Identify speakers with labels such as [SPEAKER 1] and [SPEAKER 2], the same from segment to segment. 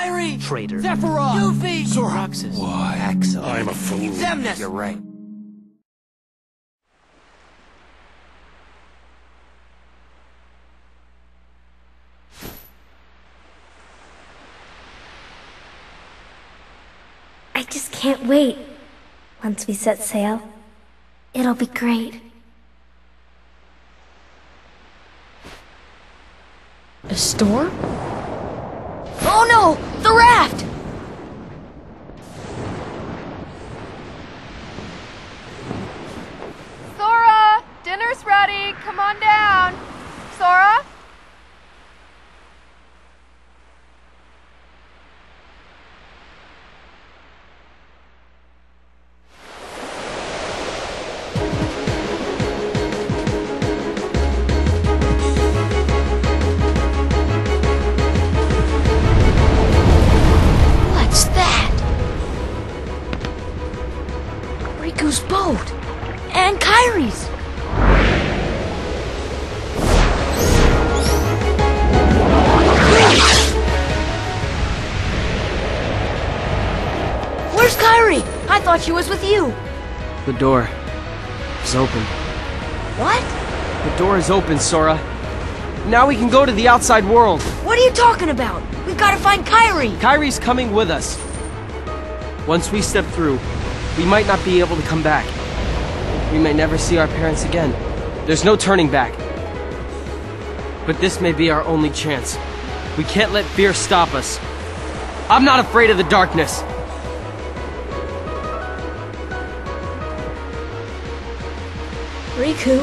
[SPEAKER 1] Kairi!
[SPEAKER 2] Traitor.
[SPEAKER 1] Sephiroth! Yuffie!
[SPEAKER 2] Roxas.
[SPEAKER 3] Why?
[SPEAKER 2] Axel.
[SPEAKER 3] I'm a fool.
[SPEAKER 1] Xemnas!
[SPEAKER 2] You're right.
[SPEAKER 4] I just can't wait. Once we set sail, it'll be great.
[SPEAKER 5] A storm? Oh no! The raft! You.
[SPEAKER 2] The door is open.
[SPEAKER 5] What?
[SPEAKER 2] The door is open, Sora. Now we can go to the outside world.
[SPEAKER 5] What are you talking about? We've got to find Kairi.
[SPEAKER 2] Kairi's coming with us. Once we step through, we might not be able to come back. We may never see our parents again. There's no turning back. But this may be our only chance. We can't let fear stop us. I'm not afraid of the darkness.
[SPEAKER 5] Riku.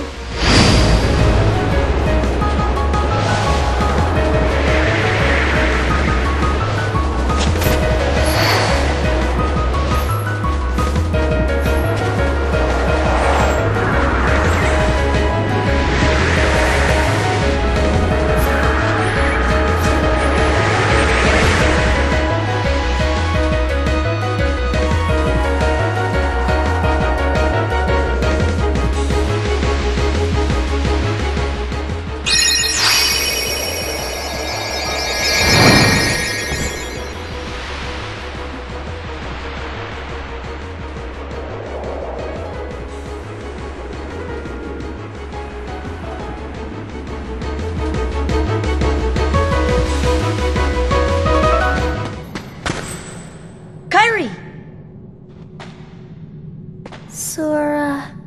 [SPEAKER 4] Sora.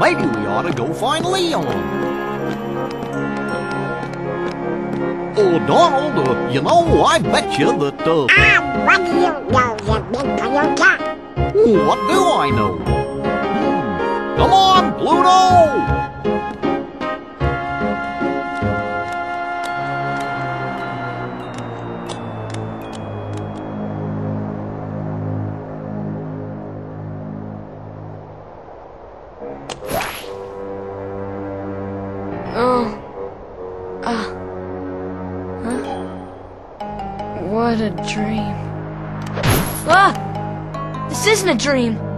[SPEAKER 3] Maybe we ought to go find Leon. Oh, Donald, uh, you know, I bet you that, uh,
[SPEAKER 6] Ah, what do you know, you big coyote?
[SPEAKER 3] what do I know? Hmm. Come on, Pluto!
[SPEAKER 5] A dream.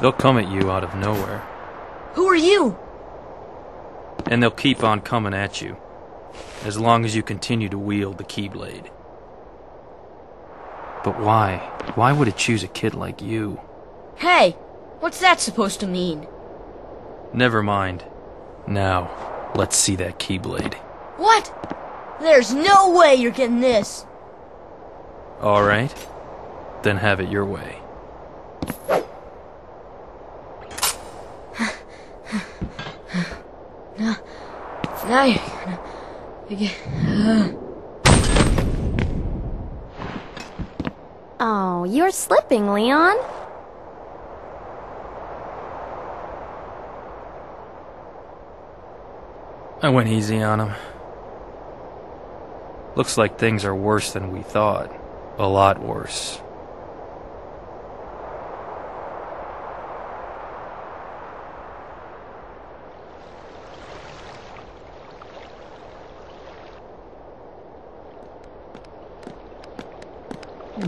[SPEAKER 1] They'll come at you out of nowhere,
[SPEAKER 5] Who are you?
[SPEAKER 1] and they'll keep on coming at you. As long as you continue to wield the Keyblade. But why? Why would it choose a kid like you?
[SPEAKER 5] Hey, what's that supposed to mean?
[SPEAKER 1] Never mind. Now, let's see that Keyblade.
[SPEAKER 5] What? There's no way you're getting this.
[SPEAKER 1] Alright? Then have it your way.
[SPEAKER 5] Now you're gonna... you get- uh.
[SPEAKER 4] Oh, you're slipping, Leon.
[SPEAKER 1] I went easy on him. Looks like things are worse than we thought. A lot worse.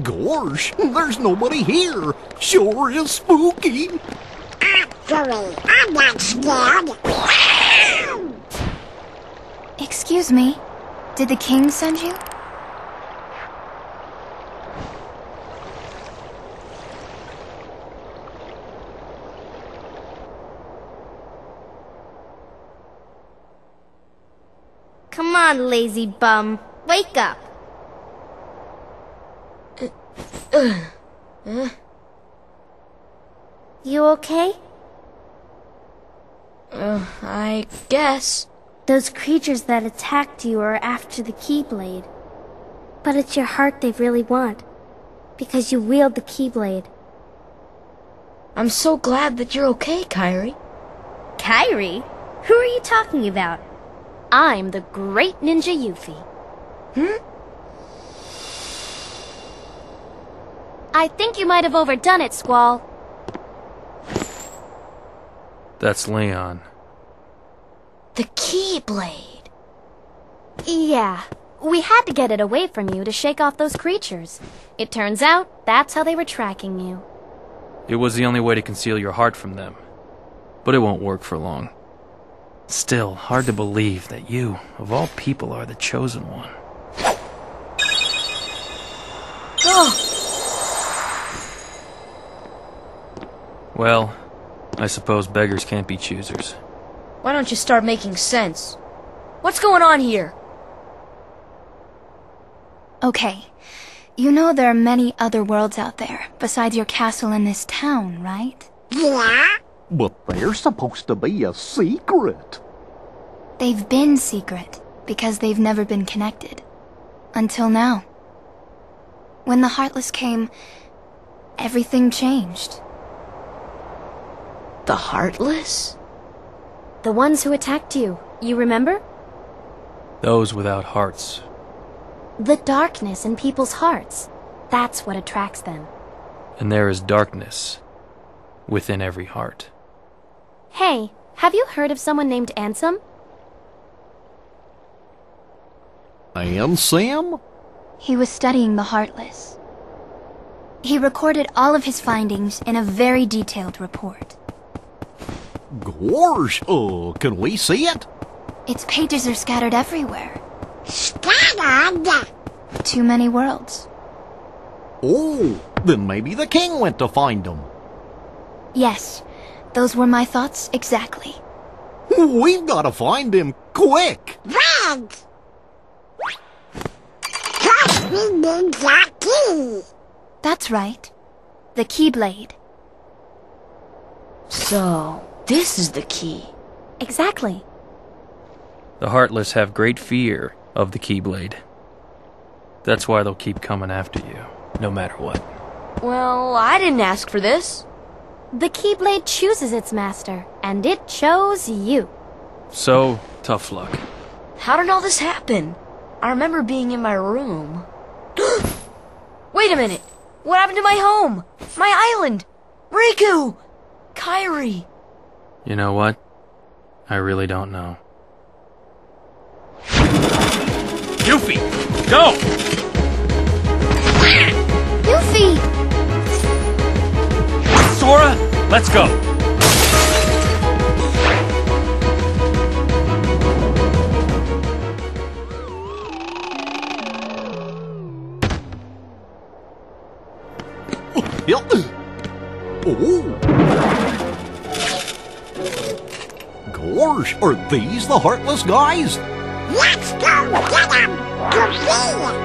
[SPEAKER 3] Gosh, there's nobody here. Sure is spooky.
[SPEAKER 6] Actually, I'm not scared.
[SPEAKER 7] Excuse me. Did the king send you?
[SPEAKER 4] Come on, lazy bum. Wake up. You okay?
[SPEAKER 5] Uh, I guess.
[SPEAKER 4] Those creatures that attacked you are after the Keyblade. But it's your heart they really want. Because you wield the Keyblade.
[SPEAKER 5] I'm so glad that you're okay, Kairi.
[SPEAKER 4] Kairi? Who are you talking about? I'm the great ninja Yuffie.
[SPEAKER 5] Hmm?
[SPEAKER 4] I think you might have overdone it, Squall.
[SPEAKER 1] That's Leon.
[SPEAKER 5] The Keyblade.
[SPEAKER 4] Yeah. We had to get it away from you to shake off those creatures. It turns out that's how they were tracking you.
[SPEAKER 1] It was the only way to conceal your heart from them. But it won't work for long. Still, hard to believe that you, of all people, are the chosen one.
[SPEAKER 5] Oh,
[SPEAKER 1] Well, I suppose beggars can't be choosers.
[SPEAKER 5] Why don't you start making sense? What's going on here?
[SPEAKER 7] Okay. You know there are many other worlds out there, besides your castle and this town, right?
[SPEAKER 6] Yeah?
[SPEAKER 3] But they're supposed to be a secret.
[SPEAKER 7] They've been secret, because they've never been connected. Until now. When the Heartless came, everything changed.
[SPEAKER 5] The Heartless?
[SPEAKER 4] The ones who attacked you, you remember?
[SPEAKER 1] Those without hearts.
[SPEAKER 4] The darkness in people's hearts. That's what attracts them.
[SPEAKER 1] And there is darkness within every heart.
[SPEAKER 4] Hey, have you heard of someone named Ansem?
[SPEAKER 3] And Sam?
[SPEAKER 7] He was studying the Heartless. He recorded all of his findings in a very detailed report.
[SPEAKER 3] Gosh, uh, Oh, can we see it?
[SPEAKER 7] Its pages are scattered everywhere.
[SPEAKER 6] Scattered.
[SPEAKER 7] Too many worlds.
[SPEAKER 3] Oh, then maybe the king went to find them.
[SPEAKER 7] Yes, those were my thoughts exactly.
[SPEAKER 3] We've got to find him quick.
[SPEAKER 6] Red. Cause we need that key.
[SPEAKER 7] That's right. The Keyblade.
[SPEAKER 5] So, this is the key.
[SPEAKER 4] Exactly.
[SPEAKER 1] The Heartless have great fear of the Keyblade. That's why they'll keep coming after you, no matter what.
[SPEAKER 5] Well, I didn't ask for this.
[SPEAKER 4] The Keyblade chooses its master, and it chose you.
[SPEAKER 1] So, tough luck.
[SPEAKER 5] How did all this happen? I remember being in my room. Wait a minute! What happened to my home? My island? Riku! Kairi!
[SPEAKER 1] You know what? I really don't know. Yuffie, go!
[SPEAKER 4] Yuffie!
[SPEAKER 1] Sora, let's go!
[SPEAKER 3] Yep. Oh. Are these the Heartless guys?
[SPEAKER 6] Let's go get him!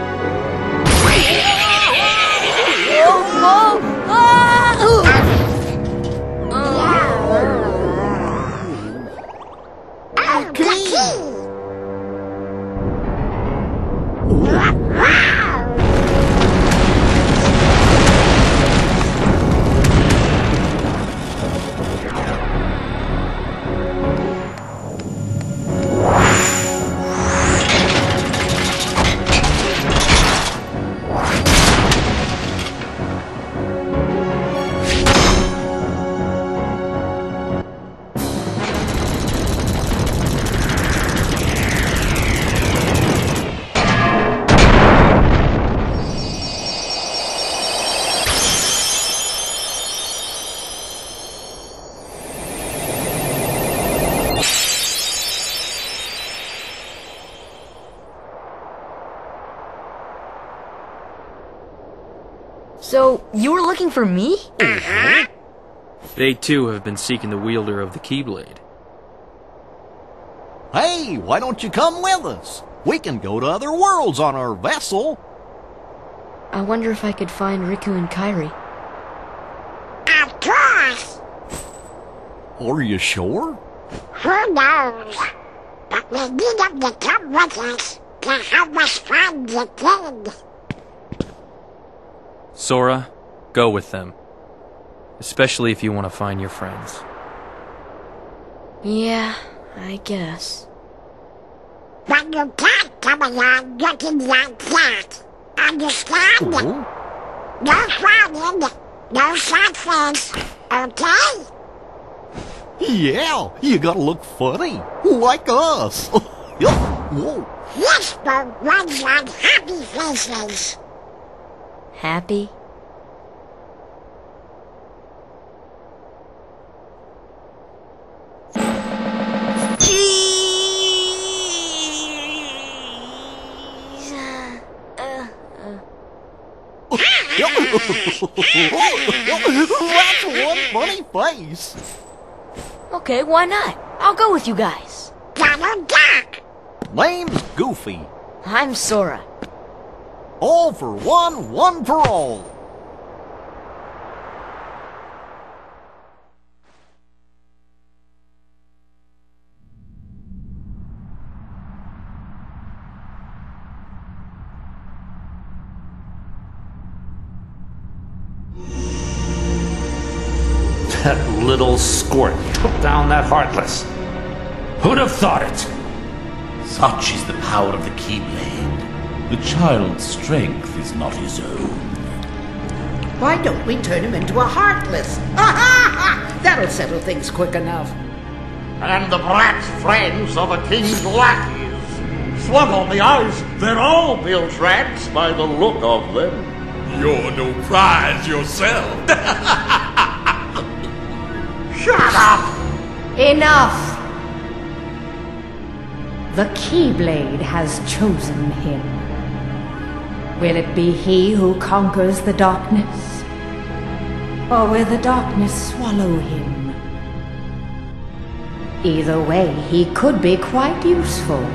[SPEAKER 5] So, you were looking for me? Uh-huh.
[SPEAKER 1] They too have been seeking the wielder of the Keyblade.
[SPEAKER 3] Hey, why don't you come with us? We can go to other worlds on our vessel.
[SPEAKER 5] I wonder if I could find Riku and Kairi.
[SPEAKER 6] Of course!
[SPEAKER 3] Are you sure?
[SPEAKER 6] Who knows? But we need them to come with us to help us find the kid.
[SPEAKER 1] Sora, go with them. Especially if you want to find your friends.
[SPEAKER 5] Yeah, I guess.
[SPEAKER 6] But you can't come along looking like that. Understand?
[SPEAKER 3] Oh.
[SPEAKER 6] No frowning, no sadness, okay?
[SPEAKER 3] Yeah, you gotta look funny, like us. Yup. Whoa.
[SPEAKER 6] Whisper runs on happy faces.
[SPEAKER 5] Happy? Jeez. Uh,
[SPEAKER 3] That's one funny face.
[SPEAKER 5] okay, why not? I'll go with you guys.
[SPEAKER 6] Donald Duck.
[SPEAKER 3] Name's Goofy.
[SPEAKER 5] I'm Sora.
[SPEAKER 3] All for one, one for all.
[SPEAKER 8] That little squirt took down that Heartless. Who'd have thought it?
[SPEAKER 9] Such is the power of the Keyblade. The child's strength is not his own.
[SPEAKER 10] Why don't we turn him into a heartless? Ha ha ha! That'll settle things quick enough.
[SPEAKER 11] And the brat's friends are the king's lackeys. Slug on the eyes, they're all bilge rats by the look of them.
[SPEAKER 12] You're no prize yourself.
[SPEAKER 11] Shut up!
[SPEAKER 13] Enough! The Keyblade has chosen him. Will it be he who conquers the darkness? Or will the darkness swallow him? Either way, he could be quite useful.